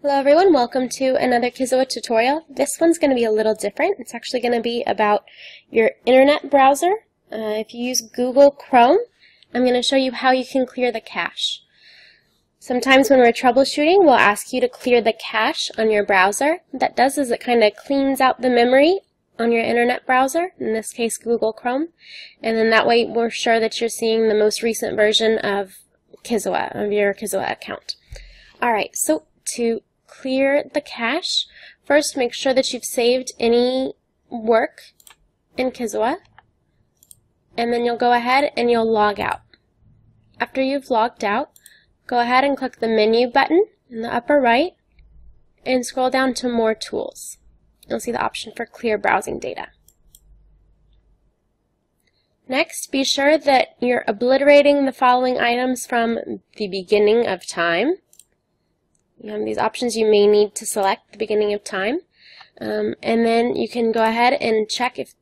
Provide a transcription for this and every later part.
Hello everyone, welcome to another Kizoa tutorial. This one's going to be a little different. It's actually going to be about your internet browser. Uh, if you use Google Chrome, I'm going to show you how you can clear the cache. Sometimes when we're troubleshooting, we'll ask you to clear the cache on your browser. What that does is it kind of cleans out the memory on your internet browser, in this case Google Chrome, and then that way we're sure that you're seeing the most recent version of Kizoa, of your Kizoa account. Alright, so to clear the cache, first make sure that you've saved any work in Kizoa, and then you'll go ahead and you'll log out. After you've logged out, go ahead and click the menu button in the upper right and scroll down to More Tools. You'll see the option for Clear Browsing Data. Next, be sure that you're obliterating the following items from the beginning of time. You have these options you may need to select the beginning of time. Um, and then you can go ahead and check if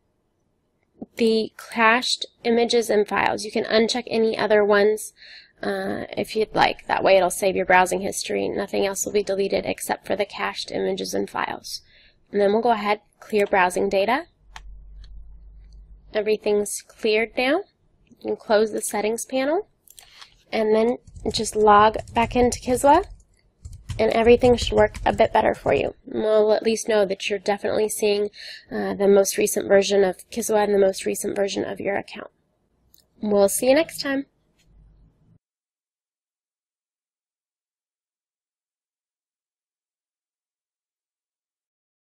the cached images and files. You can uncheck any other ones uh, if you'd like. That way it'll save your browsing history. Nothing else will be deleted except for the cached images and files. And then we'll go ahead, clear browsing data. Everything's cleared now. You can close the settings panel. And then just log back into Kizoa and everything should work a bit better for you. We'll at least know that you're definitely seeing uh, the most recent version of Kizoa and the most recent version of your account. We'll see you next time.